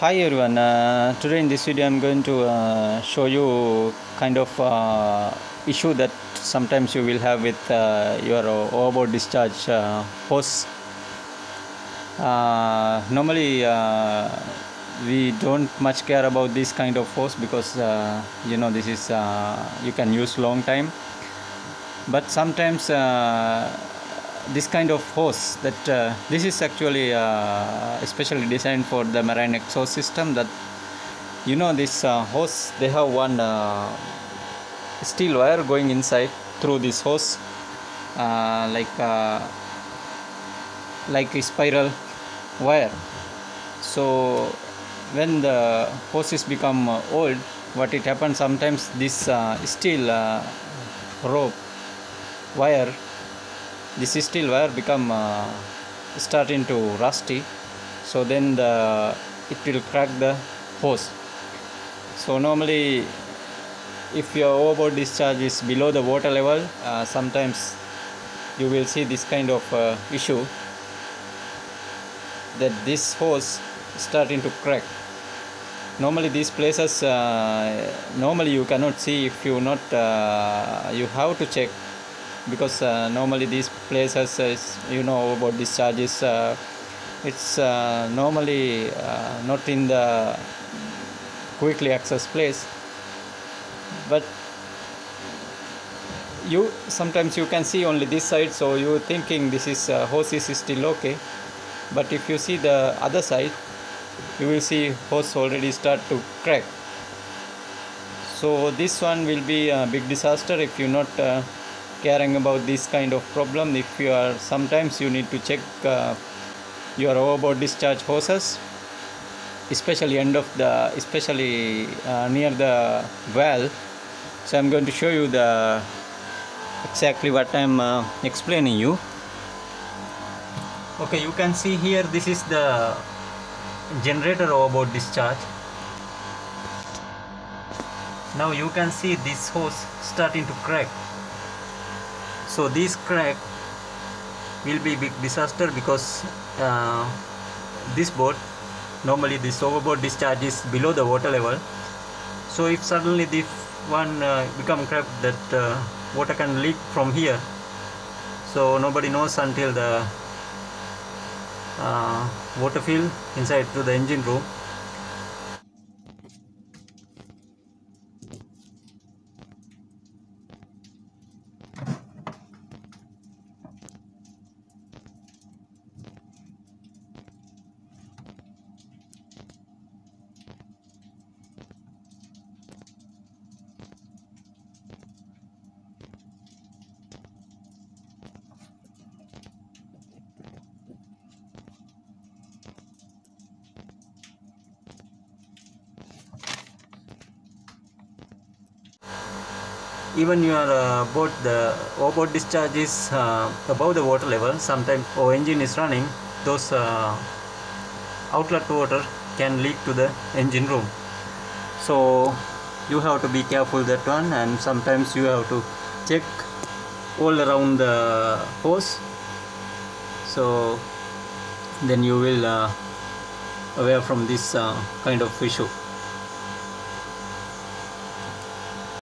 Hi everyone. Uh, today in this video, I'm going to uh, show you kind of uh, issue that sometimes you will have with uh, your overboard discharge uh, hose. Uh, normally, we don't much care about this kind of hose because you know this is you can use long time. But sometimes this kind of hose that uh, this is actually uh, especially designed for the marine exhaust system that you know this uh, hose they have one uh, steel wire going inside through this hose uh, like uh, like a spiral wire. So when the hoses become old what it happens sometimes this steel rope wire this steel wire become uh, starting to rusty. So then the it will crack the hose. So normally if your overboard discharge is below the water level uh, sometimes you will see this kind of uh, issue that this hose starting to crack. Normally these places uh, normally you cannot see if you not uh, you have to check because uh, normally these places you know about discharges uh, it's uh, normally uh, not in the quickly access place. But you sometimes you can see only this side so you thinking this is uh, hose is still okay. But if you see the other side you will see hose already start to crack. So this one will be a big disaster if you not uh, caring about this kind of problem if you are sometimes you need to check uh, your overboard discharge hoses especially end of the especially uh, near the well. So i'm going to show you the exactly what i'm uh, explaining you. Okay you can see here this is the generator overboard discharge. Now you can see this hose starting to crack so this crack will be big disaster because uh, this boat normally this overboard discharge is below the water level. So if suddenly this one uh, become cracked that uh, water can leak from here. So nobody knows until the uh, water fill inside to the engine room even your uh, boat the overboard discharge is uh, above the water level. Sometimes our engine is running. Those uh, outlet water can leak to the engine room. So you have to be careful that one and sometimes you have to check all around the hose. So then you will uh, aware from this uh, kind of issue